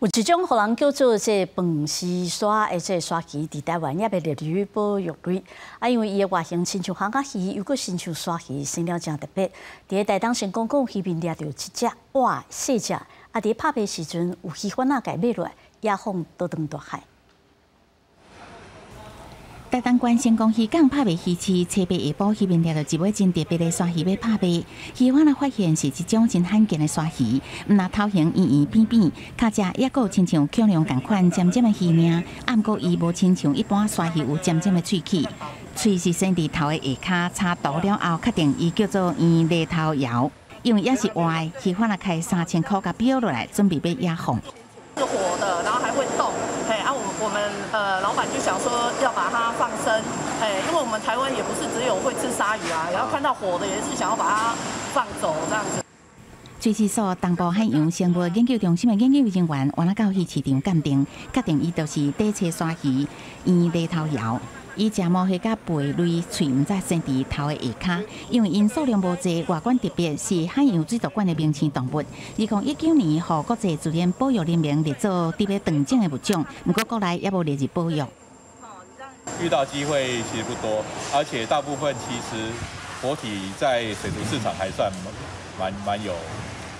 有一种互人叫做这本丝刷，而且刷鱼伫台湾也被列入保育类。啊，因为伊的外形亲像香港鱼，又搁亲像刷鱼，生了真特别。伫台东成功讲，鱼边掠到一只哇细只，啊，伫拍片时阵有喜欢啊，改买落来，也放倒当大海。台东关成功渔港拍卖鱼市，车白下晡，鱼面掠到一尾真特别的鲨鱼要拍卖。渔贩啊发现是一种真罕见的鲨鱼，毋那头型圆圆扁扁，脚只也有亲像恐龙共款尖尖的鱼领，啊，毋过伊无亲像一般鲨鱼有尖尖的喙齿，喙是生伫头的下骹，插刀了后，确定伊叫做圆犁头鳐，因为也是活的，渔贩啊开三千块甲标落来，准备要野放。是活的，然后还会动。我们呃，老板就想说要把它放生，哎，因为我们台湾也不是只有会吃鲨鱼啊，然后看到活的也是想要把它放走这样子。水事所东部海洋生物研究中心的研究人员，完了到去市场鉴定，确定伊就是底车鲨鱼，圆犁头鳐。伊食毛血甲背类喙毋在生伫头的下骹，因为因数量无济，外观特别，是海洋水族馆的名称动物。二零一九年，和国际自然保育联盟列做特别等奖的物种，不过国内也无列入保育。遇到机会其实不多，而且大部分其实活体在水族市场还算蛮蛮有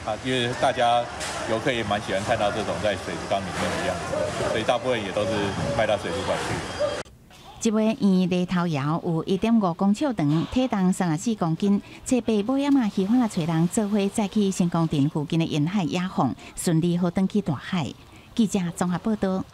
啊，因为大家游客也蛮喜欢看到这种在水族缸里面的样子，所以大部分也都是卖到水族馆去。一尾圆犁头鳐有一点五公尺长，体重三十四公斤。这被保养嘛喜欢找人做伙，再去成功镇附近的沿海野放，顺利好登去大海。记者综合报道。